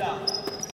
자.